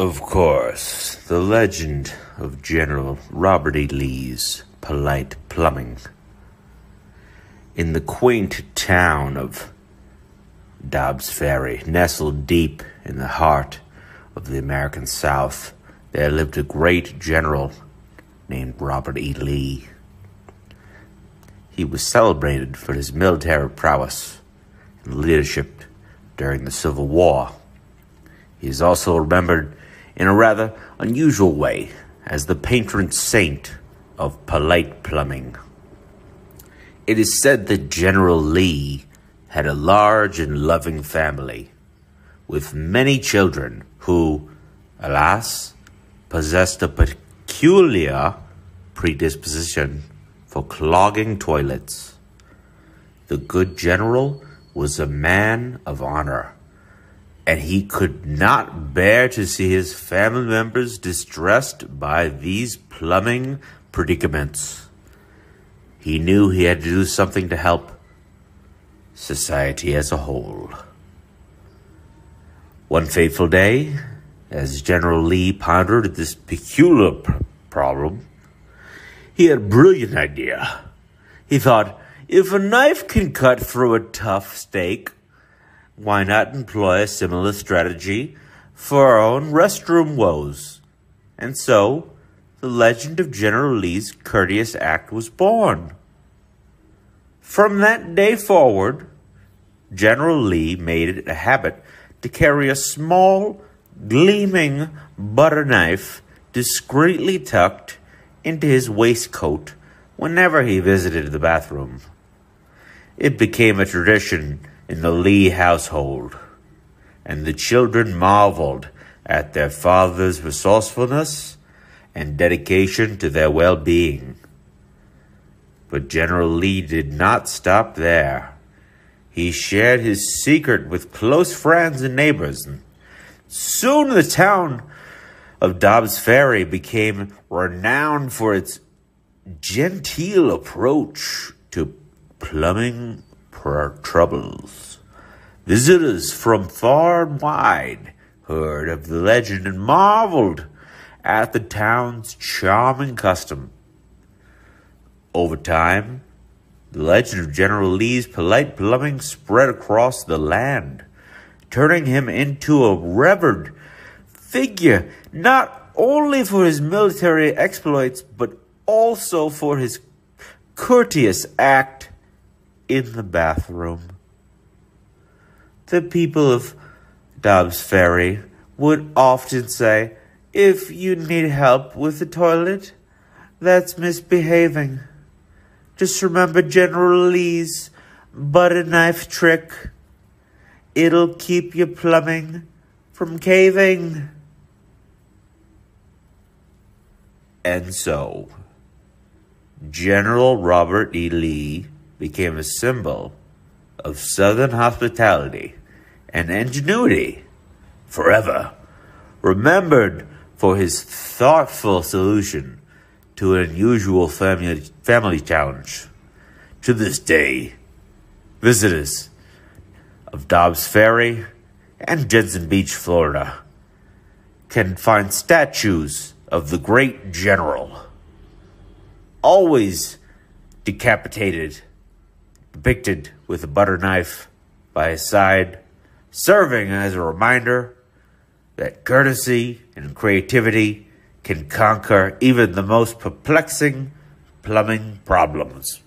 Of course, the legend of General Robert E. Lee's polite plumbing. In the quaint town of Dobbs Ferry, nestled deep in the heart of the American South, there lived a great general named Robert E. Lee. He was celebrated for his military prowess and leadership during the Civil War. He is also remembered in a rather unusual way as the patron saint of polite plumbing. It is said that General Lee had a large and loving family with many children who, alas, possessed a peculiar predisposition for clogging toilets. The good general was a man of honor and he could not bear to see his family members distressed by these plumbing predicaments. He knew he had to do something to help society as a whole. One fateful day, as General Lee pondered this peculiar pr- problem, he had a brilliant idea. He thought, if a knife can cut through a tough steak, why not employ a similar strategy for our own restroom woes? And so, the legend of General Lee's courteous act was born. From that day forward, General Lee made it a habit to carry a small, gleaming butter knife discreetly tucked into his waistcoat whenever he visited the bathroom. It became a tradition in the Lee household, and the children marveled at their father's resourcefulness and dedication to their well being. But General Lee did not stop there. He shared his secret with close friends and neighbors. And soon the town of Dobbs Ferry became renowned for its genteel approach to plumbing troubles. Visitors from far and wide heard of the legend and marveled at the town's charming custom. Over time, the legend of General Lee's polite plumbing spread across the land, turning him into a revered figure not only for his military exploits, but also for his courteous act in the bathroom. The people of Dobbs Ferry would often say, If you need help with the toilet, that's misbehaving. Just remember General Lee's butter knife trick. It'll keep your plumbing from caving. And so, General Robert E. Lee became a symbol of Southern hospitality and ingenuity forever, remembered for his thoughtful solution to an unusual family, family challenge. To this day, visitors of Dobbs Ferry and Jensen Beach, Florida, can find statues of the great general, always decapitated depicted with a butter knife by his side, serving as a reminder that courtesy and creativity can conquer even the most perplexing plumbing problems.